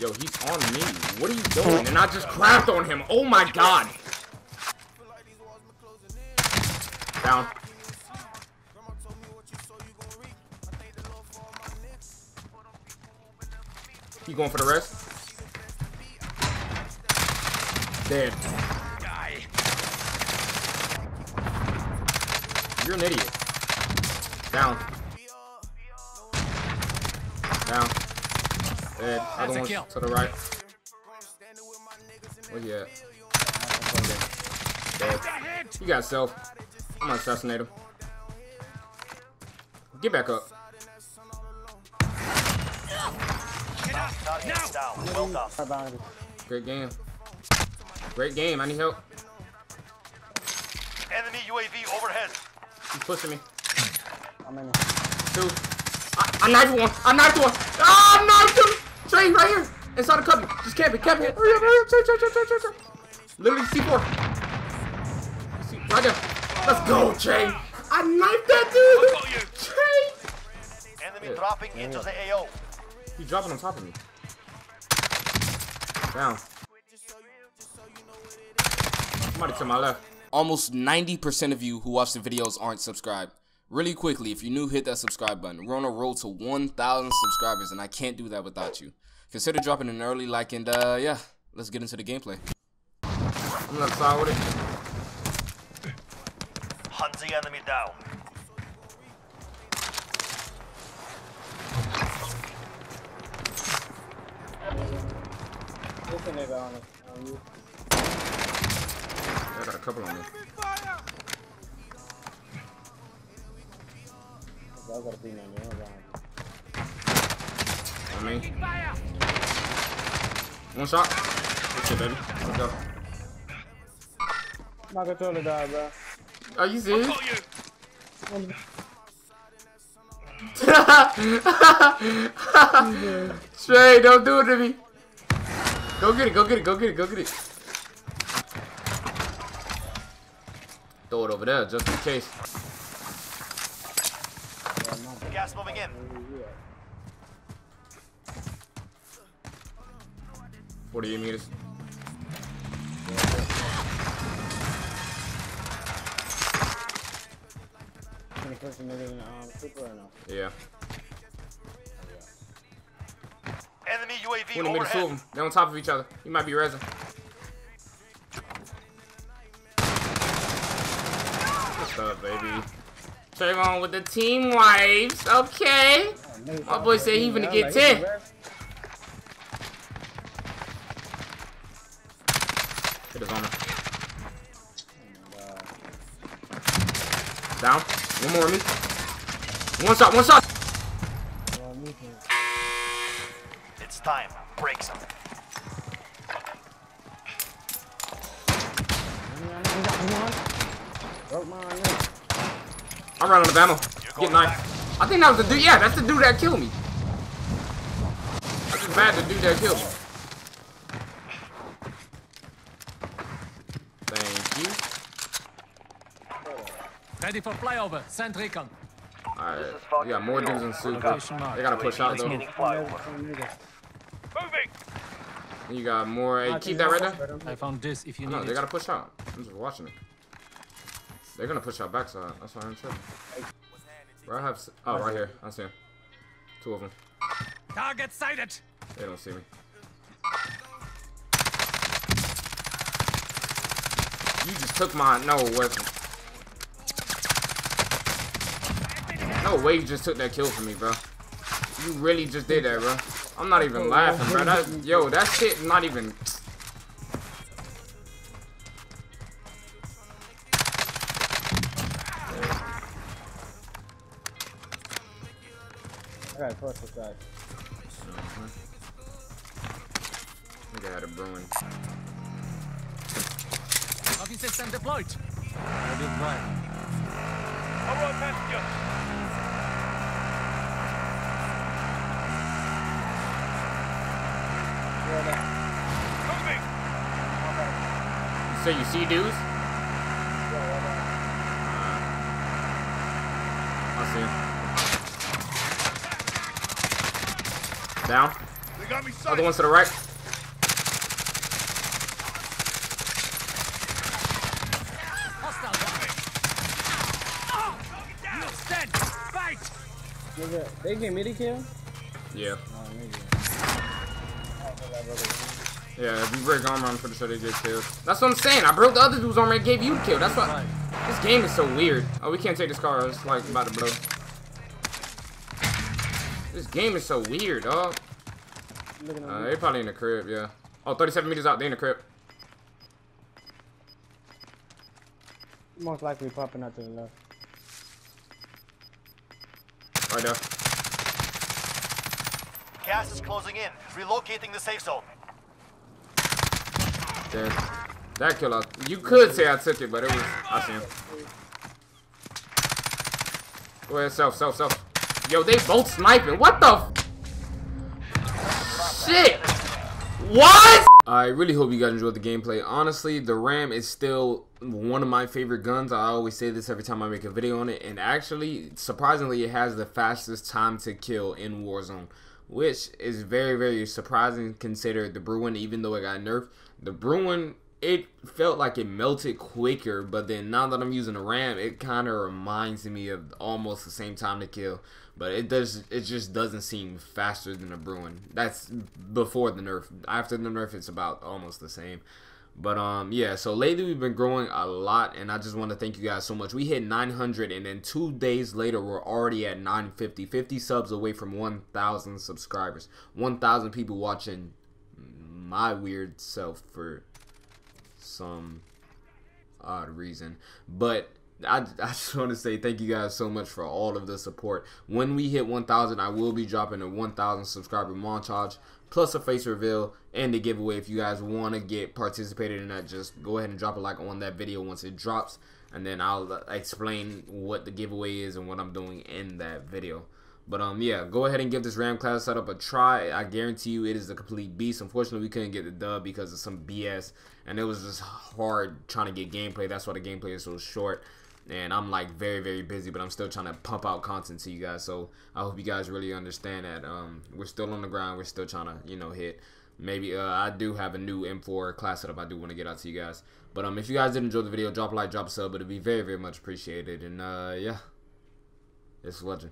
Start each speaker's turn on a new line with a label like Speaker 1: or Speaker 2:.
Speaker 1: Yo, he's on me. What are you doing? And I just crapped on him. Oh my god. Down. He going for the rest. Dead. You're an idiot. Down. Down. Dead. Other one's
Speaker 2: kill.
Speaker 1: to the right. Where you at? Dead. You got self. I'm gonna assassinate him. Get back up.
Speaker 3: Target is down. Well done.
Speaker 1: Great game. Great game. I need help.
Speaker 3: Enemy UAV overhead.
Speaker 1: He's pushing me.
Speaker 4: I'm in.
Speaker 1: Two. I, I knifed one. I knifed one. Ah, I knifed him. Trey, right here. Inside the cubby. Just camp it. Camp it. Hurry up, hurry up. Trey, Trey, Trey, Trey, Trey, Trey. Literally C4. C right there. Let's go, Trey. I knifed that dude. Trey.
Speaker 3: Enemy
Speaker 1: Yeah.
Speaker 3: dropping into the AO.
Speaker 1: He's dropping on top of me. Down. Somebody to my left.
Speaker 5: Almost 90% of you who watch the videos aren't subscribed. Really quickly, if you're new, hit that subscribe button. We're on a roll to 1,000 subscribers, and I can't do that without you. Consider dropping an early like, and uh, yeah, let's get into the gameplay.
Speaker 1: I'm left side with it.
Speaker 3: Hunt the enemy down.
Speaker 4: What's the nigga on, on you?
Speaker 1: I got a couple on me.
Speaker 4: I gotta be on you. I'm around.
Speaker 1: On me. One shot. Good shit, baby. Let's go.
Speaker 4: My controller died, bro.
Speaker 1: Are you serious? Trey, don't do it to me. Go get it, go get it, go get it, go get it. Throw it over there just in case.
Speaker 3: Gas moving in.
Speaker 1: Forty-eight meters.
Speaker 4: Can you push the nigga in the super or no?
Speaker 1: Yeah.
Speaker 3: Enemy UAV
Speaker 1: Twenty meters, two of them. They're on top of each other. You might be resin. What's up, baby? Trayvon with the team wives. Okay. My boy said he finna get 10. Hit his armor. Down. One more of me. One shot, one shot.
Speaker 3: It's time. Break some.
Speaker 4: Broke my nigga.
Speaker 1: I'm running out of ammo. Get knife. I think that was the dude. Yeah, that's the dude that killed me. I just mad the dude that killed me. Thank you.
Speaker 2: Ready for flyover. Send recon.
Speaker 1: Alright. We got more dudes in suit. They gotta push out though.
Speaker 3: Getting flyover.
Speaker 4: Some nigga.
Speaker 1: You got more. Hey, keep that right there.
Speaker 2: I found this if you need.
Speaker 1: No,
Speaker 2: need
Speaker 1: they
Speaker 2: it.
Speaker 1: gotta push out. I'm just watching it. They're gonna push out backside. That's why I'm tripping. Where I have. Oh, right here. I see him. Two of them.
Speaker 2: Target sighted.
Speaker 1: They don't see me. You just took my no weapon. No way you just took that kill from me, bro. You really just did that, bro. I'm not even laughing, bro. That, yo, that shit not even.
Speaker 4: I gotta push this guy.
Speaker 1: Nigga had a Bruen.
Speaker 2: Hockey system deployed. Ready to fly.
Speaker 3: Alright, passenger. Moving.
Speaker 1: You say you see dudes? Uh, I see Down.
Speaker 3: They got me
Speaker 1: Other ones to the right.
Speaker 2: Hostile down. Stand. Fight.
Speaker 4: They gave me the kill?
Speaker 1: Yeah.
Speaker 4: Oh, nigga. That brother.
Speaker 1: Yeah, if you break armor, I'm pretty sure they get killed. That's what I'm saying. I broke the other dude's armor and gave you the kill. That's what.
Speaker 2: Right.
Speaker 1: This game is so weird. Oh, we can't take this car. It's like about to blow. This game is so weird, dog.
Speaker 4: Looking at
Speaker 1: Uh,
Speaker 4: me.
Speaker 1: they probably in the crib, yeah. Oh, 37 meters out. They in the crib.
Speaker 4: Most likely popping out to the left.
Speaker 1: Right there.
Speaker 3: Gas is closing in. Relocating the safe zone.
Speaker 1: Dead. That kill, I, you could say I took it, but it was. I see him. Go ahead, self, self, self. Yo, they both sniping. What the? Shit. What? I really hope you guys enjoyed the gameplay. Honestly, the Ram is still one of my favorite guns. I always say this every time I make a video on it. And actually, surprisingly, it has the fastest time to kill in Warzone. Which is very, very surprising considering the Bruen, even though it got nerfed. The Bruen, it felt like it melted quicker. But then now that I'm using the Ram, it kind of reminds me of almost the same time to kill. But it does. It just doesn't seem faster than a Bruen. That's before the nerf. After the nerf, it's about almost the same. But um, yeah. So lately we've been growing a lot, and I just want to thank you guys so much. We hit 900, and then two days later we're already at 950. 50 subs away from 1,000 subscribers. 1,000 people watching my weird self for some odd reason. But I, I just want to say thank you guys so much for all of the support. When we hit 1,000, I will be dropping a 1,000 subscriber montage plus a face reveal and the giveaway. If you guys want to get participated in that, just go ahead and drop a like on that video once it drops, and then I'll uh, explain what the giveaway is and what I'm doing in that video. But um, yeah, go ahead and give this RAM class setup a try. I guarantee you, it is a complete beast. Unfortunately, we couldn't get the dub because of some BS, and it was just hard trying to get gameplay. That's why the gameplay is so short. And I'm like very very busy, but I'm still trying to pump out content to you guys. So I hope you guys really understand that. Um, we're still on the ground. We're still trying to you know hit. Maybe uh, I do have a new M4 class setup. I do want to get out to you guys. But um, if you guys did enjoy the video, drop a like, drop a sub. It'd be very very much appreciated. And uh, yeah, it's legend.